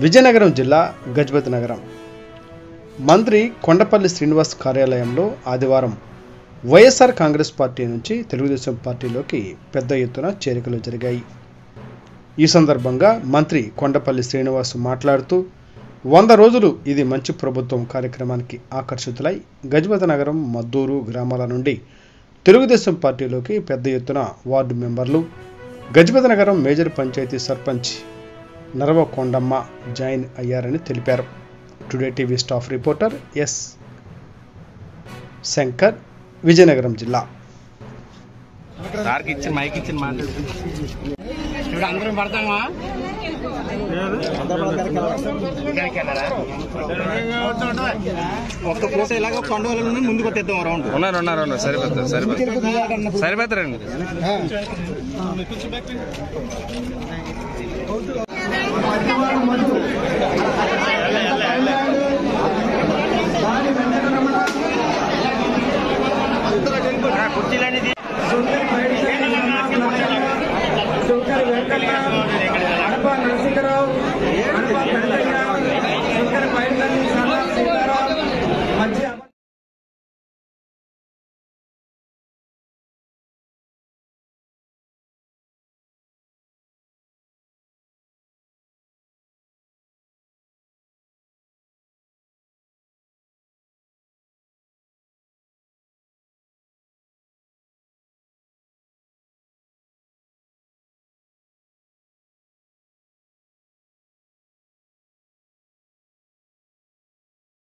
విజయనగరం జిల్లా గజపతి నగరం. మంత్రి కొండపల్లి శ్రీనివాస్ కార్యాలయంలో ఆదివారం వైఎస్ఆర్ కాంగ్రెస్ పార్టీ నుంచి తెలుగుదేశం పార్టీలోకి పెద్ద ఎత్తున చేరికలు జరిగాయి. ఈ సందర్భంగా మంత్రి కొండపల్లి శ్రీనివాస్ మాట్లాడుతూ వంద రోజులు ఇది మంచి ప్రభుత్వం కార్యక్రమానికి ఆకర్షితులై గజపతి నగరం మద్దూరు గ్రామాల నుండి తెలుగుదేశం పార్టీలోకి పెద్ద ఎత్తున వార్డు మెంబర్లు గజపతి నగరం మేజర్ పంచాయతీ సర్పంచ్ నరవ కొండమ్మ జాయిన్ అయ్యారని తెలిపారు. Today TV staff reporter S. Shankar Vizianagaram జిల్లా. సార్కి ఇచ్చిన మైక్ ఇచ్చిన మాట్లాడు ఇప్పుడు అందరం పడతామా? ఇక్కడికి వెళ్ళారా? ఒక్క పూట ఇలాగ పండుగల నుండి ముందుకు వచ్చేద్దాం రౌండ్. ఉన్నారు ఉన్నారు ఉన్నారు. సరిపోతారు సరిపోతారు. సరిపోతారండి వెంకట అడప నరసింహరావు అడప పెంటయ్య